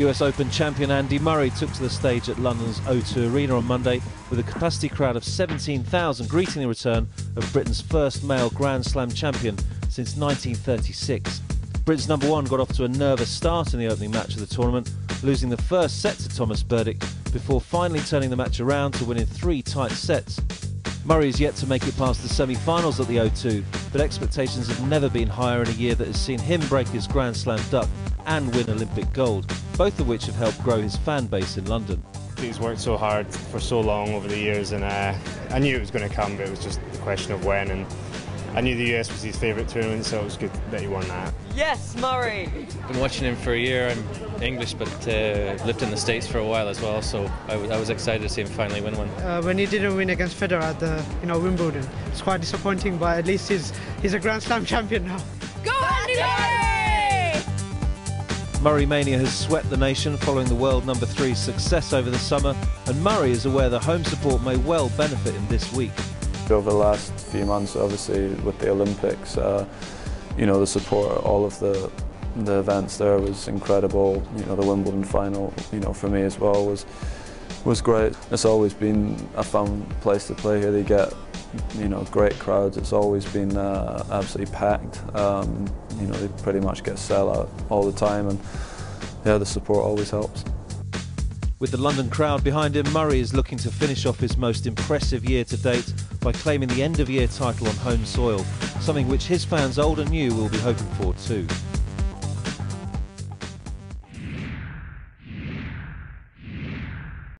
US Open champion Andy Murray took to the stage at London's O2 Arena on Monday with a capacity crowd of 17,000 greeting the return of Britain's first male Grand Slam champion since 1936. Britain's number one got off to a nervous start in the opening match of the tournament, losing the first set to Thomas Berdych before finally turning the match around to win in three tight sets. Murray is yet to make it past the semi-finals at the O2, but expectations have never been higher in a year that has seen him break his Grand Slam duck and win Olympic gold, both of which have helped grow his fan base in London. He's worked so hard for so long over the years, and uh, I knew it was going to come, but it was just a question of when. And I knew the US was his favourite tournament, so it was good that he won that. Yes, Murray! Been watching him for a year. I'm English, but uh, lived in the States for a while as well, so I was, I was excited to see him finally win one. Uh, when he didn't win against Federer at the you know Wimbledon, it's quite disappointing, but at least he's he's a Grand Slam champion now. Go Andy Murray! Murray Mania has swept the nation following the world number three success over the summer, and Murray is aware the home support may well benefit him this week. Over the last few months, obviously with the Olympics, uh, you know the support, all of the the events there was incredible. You know the Wimbledon final, you know for me as well was was great. It's always been a fun place to play here. They get you know great crowds. It's always been uh, absolutely packed. Um, you know they pretty much get sellout all the time, and yeah, the support always helps. With the London crowd behind him, Murray is looking to finish off his most impressive year to date by claiming the end of year title on home soil, something which his fans old and new will be hoping for too.